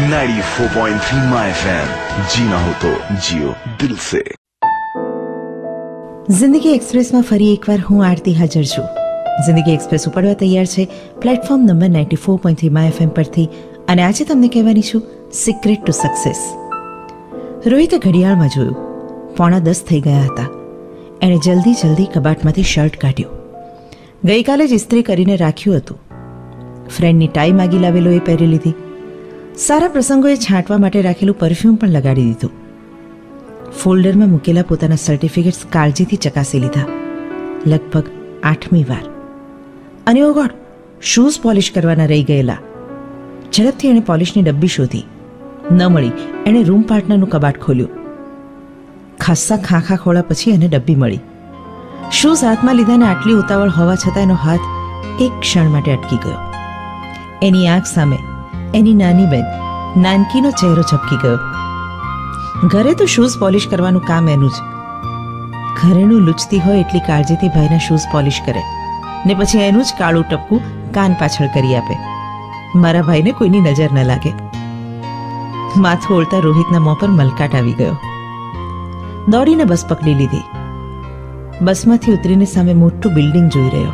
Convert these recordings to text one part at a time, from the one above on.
94.3 माई FM जीना हो तो जियो दिल से જિંદગી એક્સપ્રેસમાં ફરી એકવાર હું આરતી હાજર છું જિંદગી એક્સપ્રેસ ઉપડવા તૈયાર છે platform number ninety four point three my FM પરથી અને આજે તમને કહેવાની છું સિક્રેટ ટુ સક્સેસ રોહિતે ઘડિયાળમાં જોયું પોણા દસ થઈ ગયા હતા એણે જલ્દી જલ્દી કબાટમાંથી શર્ટ કાઢ્યું ગઈકાલે જ ઇસ્ત્રી કરીને રાખ્યું હતું ફ્રેન્ડની ટાઈ માગી લાવેલો એ પહેરી લીધી સારા પ્રસંગોએ છાંટવા માટે રાખેલું પરફ્યુમ પણ લગાડી દીધું. ફોલ્ડરમાં મૂકેલા પોતાના સર્ટિફિકેટ્સ કાળજીથી ચકાસી લીધા. લગભગ આઠમી વાર. અને ઓ ગોડ શૂઝ પોલિશ કરવાના રહી ગયેલા. ઝડપથી એણે પોલિશની ડબ્બી શોધી. ન મળી, એણે રૂમ પાર્ટનરનું કબાટ ખોલ્યું. ખાસ્સા ખાખા ખોળા પછી એને ડબ્બી મળી. શૂઝ હાથમાં લીધાને આટલી ઉતાવળ હોવા છતાં એનો હાથ એક ક્ષણ માટે અટકી ગયો. એની આંખ સામે એની નાની બેન, નાનકીનો ચહેરો છપકી ગયો. ઘરે તો શૂઝ પોલિશ કરવાનું કામ એનું જ. ઘરેણું લૂછતી હોય એટલી કાળજીથી ભાઈના શૂઝ પોલિશ કરે. ને પછી એનું જ કાળું ટપકું કાન પાછળ કરી આપે. મારા ભાઈને કોઈની નજર ન લાગે. માથું ઓળતા રોહિતના મોં પર મલકાટ આવી ગયો. દોડીને બસ પકડી લીધી. બસમાંથી ઉતરીને સામે મોટું બિલ્ડિંગ જોઈ રહ્યો.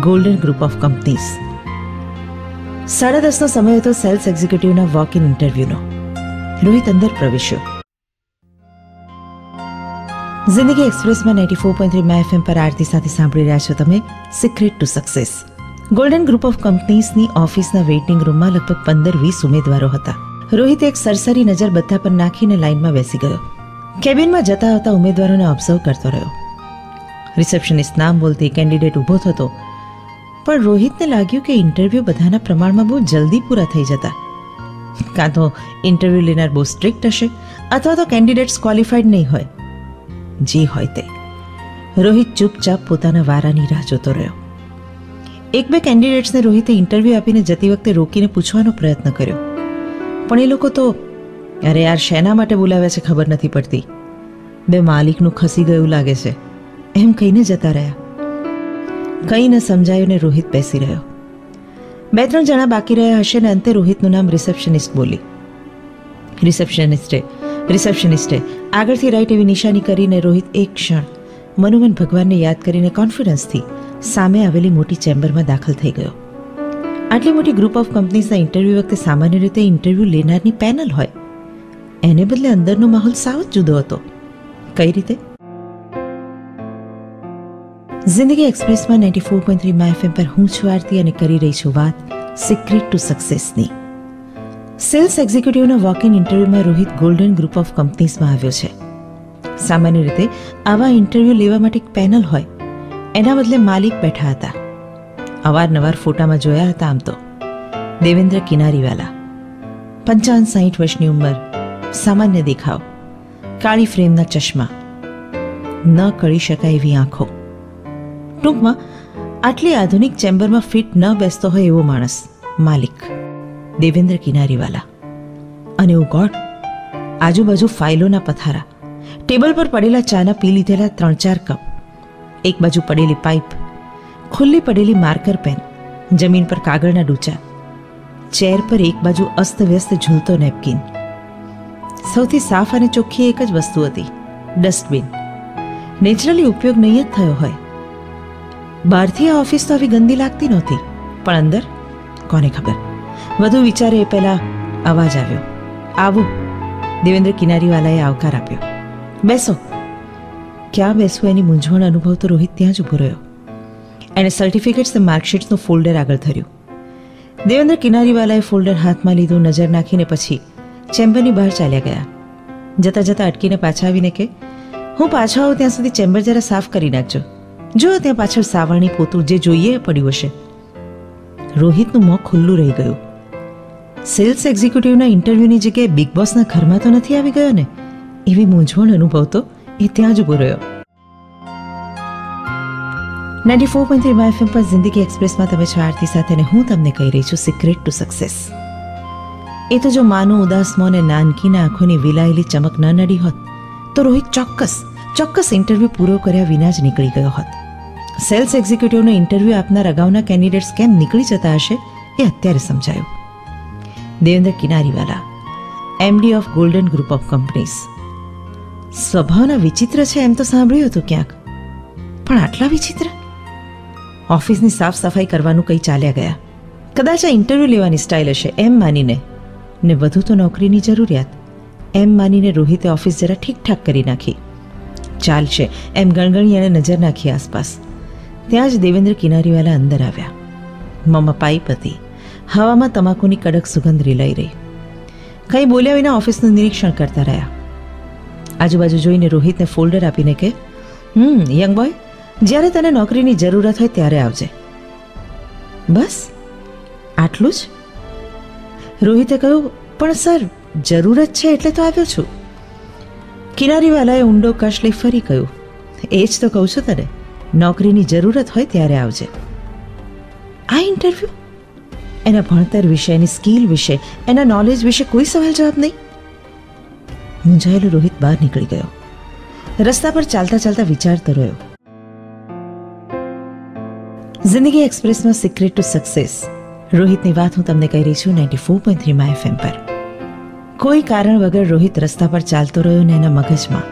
ગોલ્ડન ગ્રુપ ઓફ કંપનીઝ સાડા દસનો સમય હતો સેલ્સ એક્ઝિક્યુટિવના વોક ઇન ઇન્ટરવ્યુનો. રોહિત અંદર પ્રવેશ્યો. જિંદગી એક્સપ્રેસમાં ninety four point three FM પર આરતી સાથે સાંભળી રહ્યા છો તમે secret to success golden group of કંપનીઝની ઓફિસના વેઇટિંગ રૂમમાં લગભગ પંદર વીસ ઉમેદવારો હતા. રોહિત એક સરસરી નજર બધા પર નાખીને લાઇનમાં બેસી ગયો. કેબિનમાં જતા આવતા ઉમેદવારોને ઓબ્ઝર્વ કરતો રહ્યો. રિસેપ્શનિસ્ટ નામ બોલતી કેન્ડિડેટ ઊભો થતો પણ રોહિતને લાગ્યું કે ઇન્ટરવ્યૂ બધાના પ્રમાણમાં બહુ જલ્દી પૂરા થઈ જતા. કાં તો ઇન્ટરવ્યૂ લેનાર બહુ સ્ટ્રિક્ટ હશે, અથવા તો કેન્ડિડેટ્સ ક્વોલિફાઈડ નહીં હોય. જે હોય તે. રોહિત ચૂપચાપ પોતાના વારાની રાહ જોતો રહ્યો. એક બે કેન્ડિડેટ્સને રોહિતે ઇન્ટરવ્યૂ આપીને જતી વખતે રોકીને પૂછવાનો પ્રયત્ન કર્યો. પણ એ લોકો તો, અરે યાર, શેના માટે બોલાવ્યા છે ખબર નથી પડતી. બે માલિકનું ખસી ગયું લાગે છે. એમ કહીને જતા રહ્યા. કંઈ ન સમજાયું ને રોહિત બેસી રહ્યો. બે ત્રણ જણા બાકી રહ્યા હશે ને અંતે રોહિતનું નામ રિસેપ્શનિસ્ટ બોલી. રિસેપ્શનિસ્ટે રિસેપ્શનિસ્ટે, આગળથી રાઈટ એવી નિશાની કરીને રોહિત એક ક્ષણ મનોમન ભગવાનને યાદ કરીને કોન્ફિડન્સથી સામે આવેલી મોટી ચેમ્બરમાં દાખલ થઈ ગયો. આટલી મોટી ગ્રુપ ઓફ કંપનીઝના ઇન્ટરવ્યૂ વખતે સામાન્ય રીતે ઇન્ટરવ્યૂ લેનારની પેનલ હોય. એને બદલે અંદરનો માહોલ સાવ જ જુદો હતો. કઈ રીતે? જિંદગી એક્સપ્રેસમાં ninety four point three my પર હું છું આરતી અને કરી રહી છું વાત સિક્રેટ ટુ સક્સેસની સેલ્સ એક્ઝિક્યુટિવના વોક ઇન ઇન્ટરવ્યુમાં રોહિત ગોલ્ડન ગ્રુપ ઓફ કંપનીઝમાં આવ્યો છે. સામાન્ય રીતે આવા ઇન્ટરવ્યૂ લેવા માટે એક પેનલ હોય. એના બદલે માલિક બેઠા હતા. અવારનવાર ફોટામાં જોયા હતા આમ તો. દેવેન્દ્ર કિનારીવાલા. પંચાવન સાહીઠ વર્ષની ઉંમર. સામાન્ય દેખાવ. કાળી ફ્રેમના ચશ્મા. ન કળી શકાય એવી આંખો. ટૂંકમાં, આટલી આધુનિક ચેમ્બરમાં ફિટ ન બેસતો હોય એવો માણસ, માલિક, દેવેન્દ્ર કિનારીવાલા. અને ઓ ગોડ, આજુબાજુ ફાઇલોના પથારા, ટેબલ પર પડેલા ચાના પી લીધેલા ત્રણ ચાર કપ, એક બાજુ પડેલી પાઇપ, ખુલ્લી પડેલી માર્કર પેન, જમીન પર કાગળના ડૂચા, ચેર પર એક બાજુ અસ્તવ્યસ્ત ઝૂલતો નેપકિન. સૌથી સાફ અને ચોખ્ખી એક જ વસ્તુ હતી, ડસ્ટબિન. નેચરલી ઉપયોગ નહીં જ થયો હોય બહારથી આ ઓફિસ તો આવી ગંદી લાગતી નહોતી. પણ અંદર? કોને ખબર? વધુ વિચારે એ પહેલાં અવાજ આવ્યો. આવું. દેવેન્દ્ર કિનારીવાલાએ આવકાર આપ્યો. બેસો. ક્યાં બેસવું? એની મૂંઝવણ અનુભવતો રોહિત ત્યાં જ ઊભો રહ્યો. એણે સર્ટિફિકેટ્સ અને માર્કશીટ્સનું ફોલ્ડર આગળ ધર્યું. દેવેન્દ્ર કિનારીવાલાએ ફોલ્ડર હાથમાં લીધું, નજર નાખીને પછી ચેમ્બરની બહાર ચાલ્યા ગયા. જતાં જતાં અટકીને પાછા આવીને કે, હું પાછો આવું, ત્યાં સુધી ચેમ્બર જરા સાફ કરી નાખજો. જો ત્યાં પાછળ સાવરણી પોતું જે જોઈએ પડ્યું હશે. રોહિતનું મોં ખુલ્લું રહી ગયું. સેલ્સ એક્ઝિક્યુટિવના ઇન્ટરવ્યૂની જગ્યાએ બિગ બોસના ઘરમાં તો નથી આવી ગયો ને? એવી મૂંઝવણ અનુભવતો એ ત્યાં જ ઊભો રહ્યો. Ninety four point three FM પર જિંદગી એક્સપ્રેસમાં તમે છો આરતી સાથે અને હું તમને કહી રહી છું સિક્રેટ ટુ સક્સેસ એ તો જો માનું ઉદાસ મોને નાનકીના આંખોની વિલાયેલી ચમક ન નડી હોત, તો રોહિત ચોક્કસ ચોક્કસ ઇન્ટરવ્યૂ પૂરો કર્યા વિના જ નીકળી ગયો હોત. સેલ્સ એક્ઝિક્યુટિવનો ઇન્ટરવ્યૂ આપનાર અગાઉના કેન્ડિડેટ્સ કેમ નીકળી જતા હશે એ અત્યારે સમજાયું. Devendra Kinariwala MD of golden group of companies સ્વભાવના વિચિત્ર છે એમ તો સાંભળ્યું હતું ક્યાંક, પણ આટલા વિચિત્ર? ઓફિસની સાફ સફાઈ કરવાનું કંઈ ચાલ્યા ગયા. કદાચ આ ઇન્ટરવ્યૂ લેવાની સ્ટાઇલ હશે, એમ માનીને, ને વધુ તો નોકરીની જરૂરિયાત. એમ માનીને રોહિતે ઓફિસ જરા ઠીકઠાક કરી નાખી. ચાલશે, એમ ગણગણી એણે નજર નાખી આસપાસ. ત્યાં જ દેવેન્દ્ર કિનારીવાલા અંદર આવ્યા. મમ્મા પાઇપ હતી. હવામાં તમાકુની કડક સુગંધ રીલાઈ રહી. કંઈ બોલ્યા વિના ઓફિસનું નિરીક્ષણ કરતા રહ્યા. આજુબાજુ જોઈને રોહિતને ફોલ્ડર આપીને કે, હમ, યંગ બોય, જ્યારે તને નોકરીની જરૂરત હોય ત્યારે આવજે. બસ? આટલું જ? રોહિતે કહ્યું, પણ સર, જરૂરત છે એટલે તો આવ્યો છું. કિનારીવાલાએ ઊંડો કશ લઈ ફરી કહ્યું, એ જ તો કહું છું તને. નોકરીની જરૂરત હોય ત્યારે આવજે. આ ઇન્ટરવ્યૂ? એના ભણતર વિશે, એની સ્કિલ વિશે, એના નોલેજ વિશે કોઈ સવાલ જવાબ નહીં? મૂંઝાયેલો રોહિત બહાર નીકળી ગયો. રસ્તા પર ચાલતા ચાલતા વિચારતો રહ્યો. જિંદગી એક્સપ્રેસમાં સિક્રેટ ટુ સક્સેસ રોહિતની વાત હું તમને કહી રહી છું ninety four point three FM પર. કોઈ કારણ વગર રોહિત રસ્તા પર ચાલતો રહ્યો ને એના મગજમાં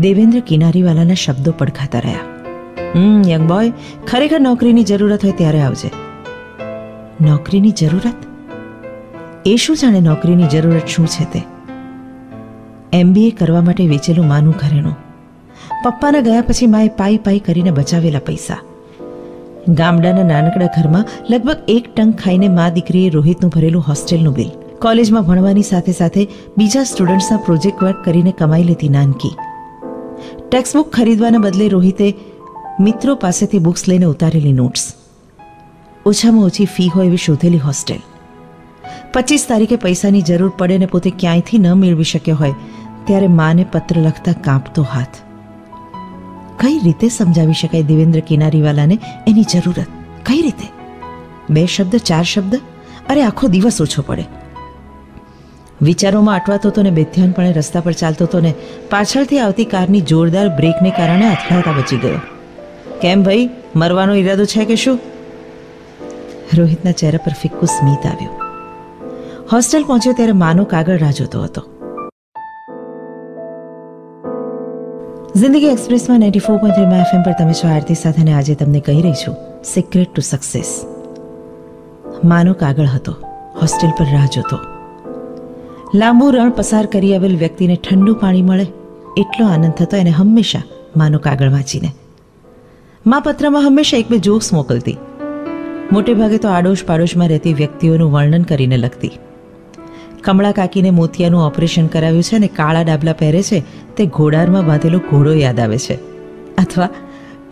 દેવેન્દ્ર કિનારીવાલાના શબ્દો પડખાતા રહ્યા. હમ, યંગ બોય, ખરેખર નોકરીની જરૂરત હોય ત્યારે આવજે. નોકરીની જરૂરત? એ શું જાણે નોકરીની જરૂરત શું છે તે? એમબીએ કરવા માટે વેચેલું માનું ઘરેણું. પપ્પાના ગયા પછી માએ પાઈ પાઈ કરીને બચાવેલા પૈસા. ગામડાના નાનકડા ઘરમાં લગભગ એક ટંક ખાઈને મા દીકરીએ રોહિતનું ભરેલું હોસ્ટેલનું બિલ. કોલેજમાં ભણવાની સાથે સાથે બીજા સ્ટુડન્ટ્સના પ્રોજેક્ટ વર્ક કરીને કમાઈ લેતી નાનકી. ટેક્સ્ટબુક ખરીદવાના બદલે રોહિતે મિત્રો પાસેથી બુક્સ લઈને ઉતારેલી નોટ્સ ઓછામાં ઓછી ફી હોય એવી શોધેલી હોસ્ટેલ પચીસ તારીખે પૈસાની જરૂર પડે ને પોતે ક્યાંયથી ન મેળવી શક્યો હોય, ત્યારે માને પત્ર લખતા કાંપતો હાથ. કઈ રીતે સમજાવી શકાય દેવેન્દ્ર કિનારીવાલાને એની જરૂરત? કઈ રીતે? બે શબ્દ, ચાર શબ્દ? અરે, આખો દિવસ ઓછો પડે. વિચારોમાં અટવાતો હતો ને બેધ્યાનપણે રસ્તા પર ચાલતો હતો ને પાછળથી આવતી કારની જોરદાર બ્રેકને કારણે અથડાતા બચી ગયો. કેમ ભાઈ? મરવાનો ઈરાદો છે કે શું? રોહિતના ચહેરા પર ફિક્કું સ્મિત આવ્યું. હોસ્ટેલ પહોંચ્યો ત્યારે માનો કાગળ રાહ જોતો હતો. જિંદગી એક્સપ્રેસમાં ninety four point three FM પર તમે છો આરતી સાથે આજે તમને કહી રહી છું સિક્રેટ ટુ સક્સેસ માનો કાગળ હતો, હોસ્ટેલ પર રાહ જોતો. લાંબુ રણ પસાર કરી આવેલ વ્યક્તિને ઠંડુ પાણી મળે, એટલો આનંદ થતો એને હંમેશા માનો કાગળ વાંચીને. મા પત્રમાં હંમેશા એક બે જોક્સ મોકલતી. મોટે ભાગે તો આડોશ પાડોશમાં રહેતી વ્યક્તિઓનું વર્ણન કરીને લખતી. કમળા કાકીને મોતિયાનું ઓપરેશન કરાવ્યું છે અને કાળા ડાબલા પહેરે છે, તે ઘોડારમાં બાંધેલો ઘોડો યાદ આવે છે. અથવા,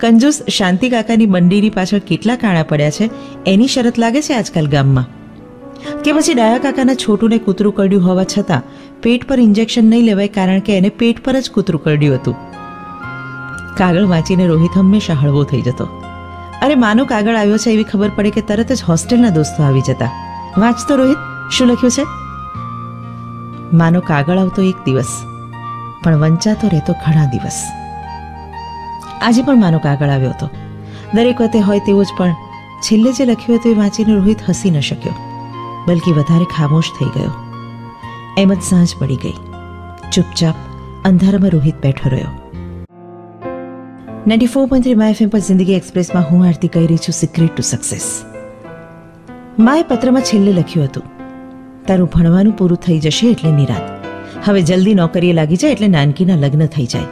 કંજૂસ શાંતિ કાકાની બંડીની પાછળ કેટલા કાણા પડ્યા છે, એની શરત લાગે છે આજકાલ ગામમાં? કે પછી ડાયા કાકાના છોટુને કૂતરું કરડ્યું હોવા છતાં, પેટ પર ઇન્જેક્શન નહીં લેવાય કારણ કે એને પેટ પર જ કૂતરું કરડ્યું હતું. કાગળ વાંચીને રોહિત હંમેશા હળવો થઈ જતો. અરે માનો કાગળ આવ્યો છે એવી ખબર પડે કે તરત જ હોસ્ટેલના દોસ્તો આવી જતા. વાંચતો રોહિત, શું લખ્યું છે? માનો કાગળ આવતો એક દિવસ, પણ વંચાતો રહેતો ઘણા દિવસ. આજે પણ માનો કાગળ આવ્યો હતો. દરેક વખતે હોય તેવો જ, પણ છેલ્લે જે લખ્યું હતું એ વાંચીને રોહિત હસી ન શક્યો, બલકી વધારે ખામોશ થઈ ગયો. એમ જ સાંજ પડી ગઈ. ચૂપચાપ અંધારામાં રોહિત બેઠો રહ્યો. Ninety four point three my પર જિંદગી એક્સપ્રેસમાં હું આરતી કહી રહી છું સિક્રેટ ટુ સક્સેસ માએ પત્રમાં છેલ્લે લખ્યું હતું, તારું ભણવાનું પૂરું થઈ જશે એટલે નિરાત. હવે જલ્દી નોકરીએ લાગી જાય એટલે નાનકીના લગ્ન થઈ જાય.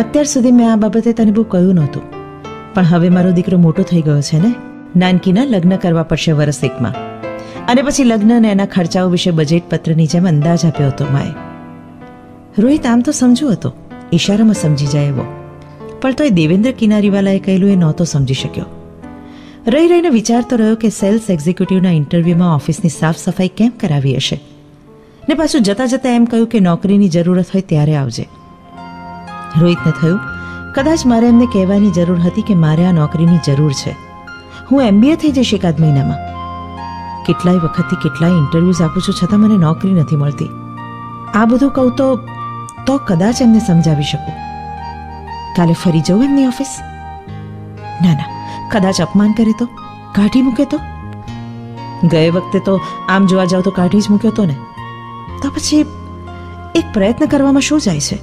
અત્યાર સુધી મેં આ બાબતે તને બહુ કહ્યું નહોતું, પણ હવે મારો દીકરો મોટો થઈ ગયો છે ને? નાનકીના લગ્ન કરવા પડશે વરસ એકમાં. અને પછી લગ્ન અને એના ખર્ચાઓ વિશે બજેટ પત્રની જેમ અંદાજ આપ્યો હતો માએ. રોહિત આમ તો સમજુ હતો, ઈશારામાં સમજી જાય એવો. પણ તોય દેવેન્દ્ર કિનારીવાલાએ કહેલું એ નહોતો સમજી શક્યો. રહી રહીને વિચારતો રહ્યો કે સેલ્સ એક્ઝિક્યુટિવના ઇન્ટરવ્યૂમાં ઓફિસની સાફ સફાઈ કેમ કરાવી હશે? ને પાછું જતાં જતાં એમ કહ્યું કે નોકરીની જરૂરત હોય ત્યારે આવજે. રોહિતને થયું, કદાચ મારે એમને કહેવાની જરૂર હતી કે મારે આ નોકરીની જરૂર છે. હું એમબીએ થઈ જઈશ એકાદ મહિનામાં. કેટલાય વખતથી કેટલાય ઇન્ટરવ્યૂઝ આપું છું છતાં મને નોકરી નથી મળતી. આ બધું કહું તો તો કદાચ એમને સમજાવી શકું. કાલે ફરી જવું એમની ઓફિસ ના ના. કદાચ અપમાન કરે તો? કાઢી મૂકે તો? ગયે વખતે તો આમ જોવા જાવ તો કાઢી જ મૂક્યો તો ને? તો પછી એક પ્રયત્ન કરવામાં શું જાય છે?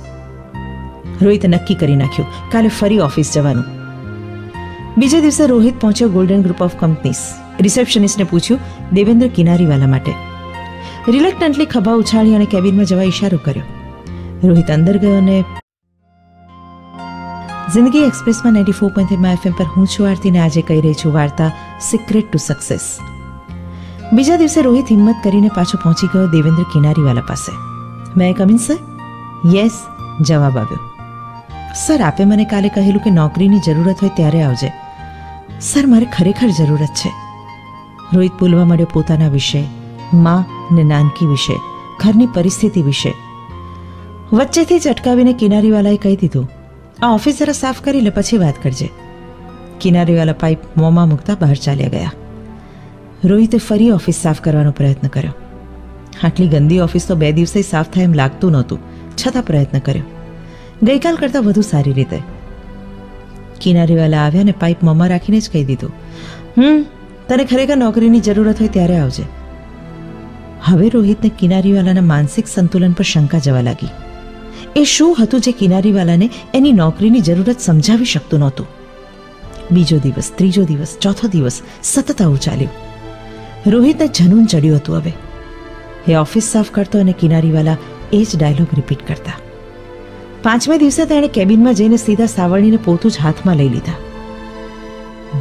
રોહિતે નક્કી કરી નાખ્યું, કાલે ફરી ઓફિસ જવાનું. બીજે દિવસે રોહિત પહોંચ્યો ગોલ્ડન ગ્રુપ ઓફ કંપનીઝ રિસેપ્શનિસ્ટને પૂછ્યું, દેવેન્દ્ર કિનારીવાલા માટે? રિલેક્ટન્ટલી ખભા ઉછાળી અને કેબિનમાં જવા ઈશારો કર્યો. રોહિત અંદર ગયો અને જિંદગી એક્સપ્રેસમાં નાઇન્ટી ફોર પોઈન્ટ થ્રીમાં એફએમ પર હું છું આરતીને આજે કહી રહી છું વાર્તા સિક્રેટ ટુ સક્સેસ બીજા દિવસે રોહિત હિંમત કરીને પાછો પહોંચી ગયો દેવેન્દ્ર કિનારીવાલા પાસે. મેં કમિન સર? યસ જવાબ આવ્યો. સર, આપે મને કાલે કહેલું કે નોકરીની જરૂરત હોય ત્યારે આવજે. સર, મારે ખરેખર જરૂરત છે. રોહિત બોલવા માંડ્યો પોતાના વિશે, મા ને નાનકી વિશે, ઘરની પરિસ્થિતિ વિશે. વચ્ચેથી જ અટકાવીને કિનારીવાલાએ કહી દીધું આ ઓફિસ જરા સાફ કરી લે, પછી વાત કરજે. કિનારીવાલા પાઇપ મોંમાં મૂકતા બહાર ચાલ્યા ગયા. રોહિતે ફરી ઓફિસ સાફ કરવાનો પ્રયત્ન કર્યો. આટલી ગંદી ઓફિસ તો બે દિવસે સાફ થાય એમ લાગતું નહોતું, છતાં પ્રયત્ન કર્યો. ગઈકાલ કરતાં વધુ સારી રીતે. કિનારીવાલા આવ્યા ને પાઇપ મોંમાં રાખીને જ કહી દીધું, હમ, તને ખરેખર નોકરીની જરૂરત હોય ત્યારે આવજે. હવે રોહિતને કિનારીવાલાના માનસિક સંતુલન પર શંકા જવા લાગી. એ શું હતું જે કિનારીવાલાને એની નોકરીની જરૂરત સમજાવી શકતું નહોતું? બીજો દિવસ, ત્રીજો દિવસ, ચોથો દિવસ સતત આવું ચાલ્યું. રોહિતને જનૂન ચડ્યું હતું હવે. એ ઓફિસ સાફ કરતો અને કિનારીવાલા એ જ ડાયલોગ રિપીટ કરતા. પાંચમે દિવસે તેણે કેબિનમાં જઈને સીધા સાવરણીને પોતું જ હાથમાં લઈ લીધા.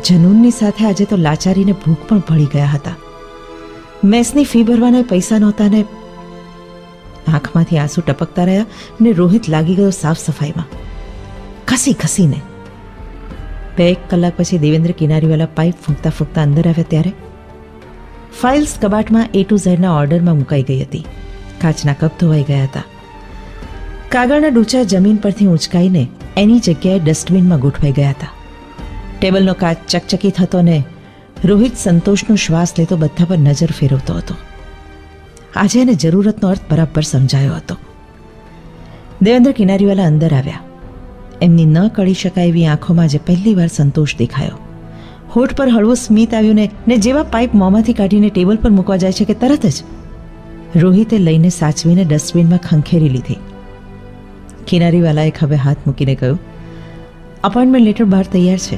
જનૂનની સાથે આજે તો લાચારીને ભૂખ પણ ભળી ગયા હતા. મેસની ફી ભરવાના પૈસા નહોતા ને આંખમાંથી આંસુ ટપકતા રહ્યા ને રોહિત લાગી ગયો સાફ સફાઈમાં. ઘસી ઘસીને. બે એક કલાક પછી દેવેન્દ્ર કિનારીવાલા પાઇપ ફૂંકતા ફૂંકતા અંદર આવ્યા ત્યારે ફાઇલ્સ કબાટમાં એ ટુ ઝેડના ઓર્ડરમાં મુકાઈ ગઈ હતી. કાચના કપ ધોવાઈ ગયા હતા. કાગળના ડૂચા જમીન પરથી ઉંચકાઈને એની જગ્યાએ ડસ્ટબિનમાં ગોઠવાઈ ગયા હતા. ટેબલનો કાચ ચકચકી થતો ને રોહિત સંતોષનો શ્વાસ લેતો બધા પર નજર ફેરવતો હતો. આજે એને જરૂરતનો અર્થ બરાબર સમજાયો હતો. દેવેન્દ્ર કિનારીવાલા અંદર આવ્યા. એમની ન કળી શકાય એવી આંખોમાં જે પહેલીવાર સંતોષ દેખાયો. હોઠ પર હળવું સ્મિત આવ્યું ને ને જેવા પાઇપ મોંમાંથી કાઢીને ટેબલ પર મૂકવા જાય છે કે તરત જ. રોહિતે લઈને સાચવીને ડસ્ટબિનમાં ખંખેરી લીધી. કિનારીવાલાએ ખભે હાથ મૂકીને કહ્યું અપોઇન્ટમેન્ટ લેટર બહાર તૈયાર છે.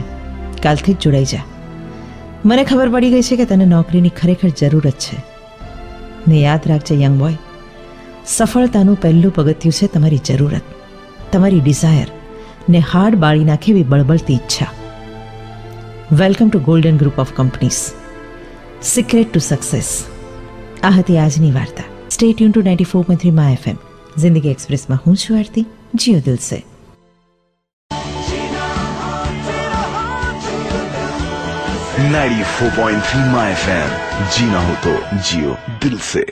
કાલથી જ જોડાઈ જા. મને ખબર પડી ગઈ છે કે તને નોકરીની ખરેખર જરૂરત છે. ને યાદ રાખજે યંગ બોય સફળતાનું પહેલું પગથિયું છે તમારી જરૂરત. તમારી ડિઝાયર ને હાડ બાળી નાખે એવી બળબળતી ઈચ્છા. Welcome to golden group of companies secret to success આ હતી આજની વાર્તા. Stay યુન to ninety four point three my FM જિંદગી એક્સપ્રેસમાં હું છું આરતી. જીઓ દિલ સે 94.3 માં એફએમ જીના હો તો જીઓ દિલ સે